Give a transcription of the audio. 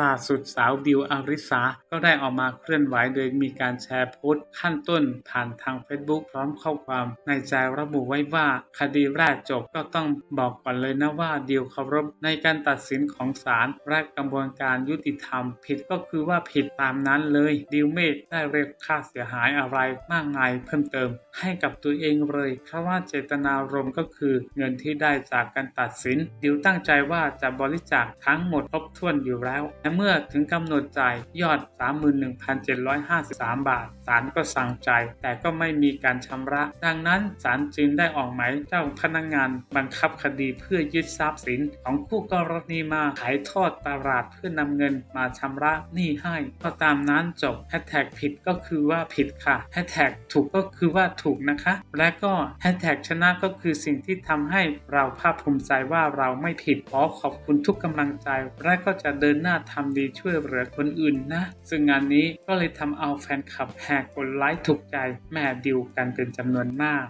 ล่าสุดสาวดิวอริสรา ก็ได้ออกมาเคลื่อนไหวโดยมีการแชร์โพสต์ขั้นต้นผ่านทาง Facebook พร้อมข้อความในใจระบุไว้ว่า คดีแรกจบก็ต้องบอกก่อนเลยนะว่าดิวเคารพในการตัดสินของศาลและกระบวนการยุติธรรม ผิดก็คือว่าผิดตามนั้นเลยดิวไม่ได้เรียกค่าเสียหายอะไรมากมายเพิ่มเติม ให้กับตัวเองเลย เพราะว่าเจตนารมณ์ก็คือเงินที่ได้จากการตัดสินดิวตั้งใจว่าจะบริจาคทั้งหมดครบถ้วนอยู่แล้วและเมื่อถึงกำหนดจ่ายยอด 31,753 บาท ศาลก็สั่งจ่ายแต่ก็ไม่มีการชำระ ดังนั้นศาลจึงได้ออกหมายเจ้าพนักงานบังคับคดีเพื่อยึดทรัพย์สินของคู่กรณีมาขายทอดตลาดเพื่อนำเงินมาชำระหนี้ให้ก็ตามนั้นจบแฮชแท็กผิดก็คือว่าผิดค่ะแฮชแท็กถูกก็คือว่าถูกนะคะ และก็แฮชแท็กชนะก็คือสิ่งที่ทำให้เราภาคภูมิใจว่าเราไม่ผิดขอขอบคุณทุกกำลังใจ และก็จะเดินหน้าททำดีช่วยเหลือคนอื่นนะ ซึ่งงานนี้ก็เลยทำเอาแฟนคลับแหกกดไลค์ถูกใจแม่ดิวกันเป็นจำนวนมาก